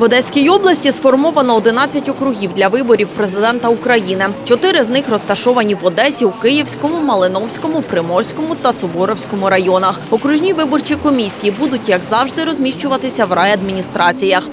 В Одеській області сформовано 11 округів для виборів президента України. Чотири з них розташовані в Одесі, у Київському, Малиновському, Приморському та Суворовському районах. Окружні виборчі комісії будуть, як завжди, розміщуватися в райадміністраціях.